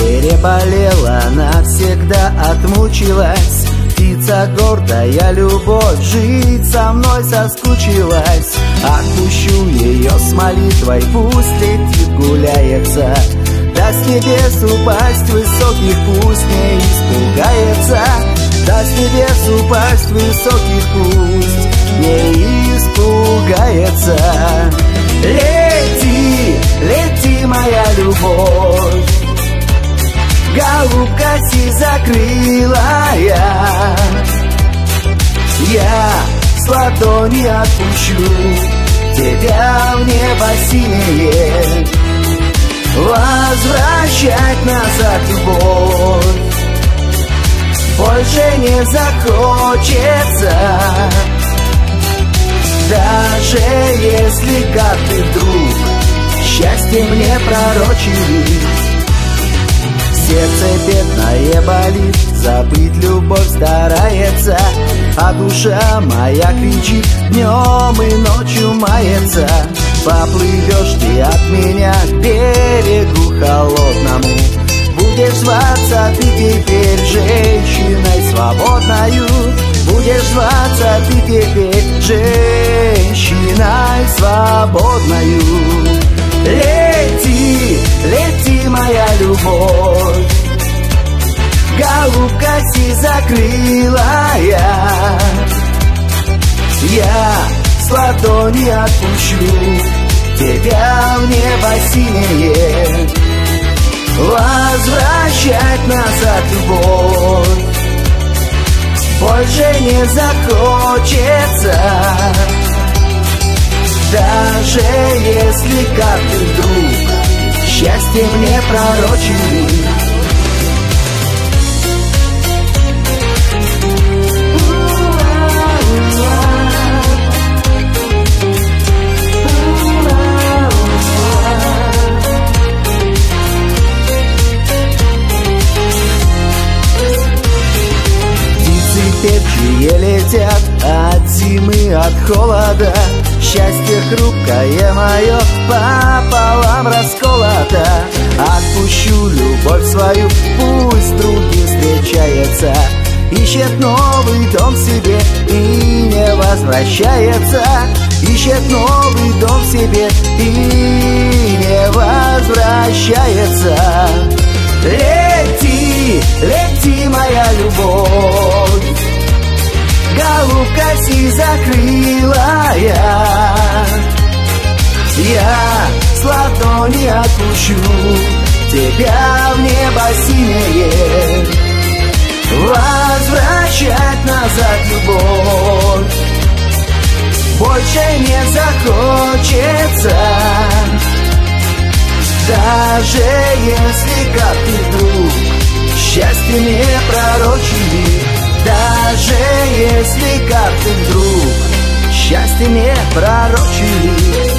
Переболела навсегда, отмучилась. Птица гордая, любовь жить со мной соскучилась. Отпущу ее с молитвой, пусть летит, гуляется. Да с небес упасть высоких, пусть не испугается. Да с небес упасть высоких, пусть не испугается. Лето! Сизокрылая Я. С ладони отпущу Тебя в небо синее. Возвращать назад любовь Больше не захочется. Даже если как ты вдруг Счастье мне пророчили Сердце бедное болит, забыть любовь старается А душа моя кричит, днем и ночью мается Поплывешь ты от меня к берегу холодному Будешь зваться ты теперь женщиной свободною. Будешь зваться ты теперь женщиной свободною. Моя любовь. Голубка сизокрылая Я с ладони отпущу Тебя в небо синее. Возвращать назад любовь Больше не захочется. Даже если как ты вдруг Счастье мне пророчили Певчие летят от зимы, от холода. Счастье хрупкое мое пополам Ищет новый дом себе и не возвращается. Ищет новый дом себе и не возвращается. Лети, лети, моя любовь. Голубка сизокрылая. Я с ладони отпущу Тебя в небо синее Возвращать назад любовь. Больше не захочется. Даже если как ты вдруг Счастье не пророчили. Даже если как ты вдруг Счастье не пророчили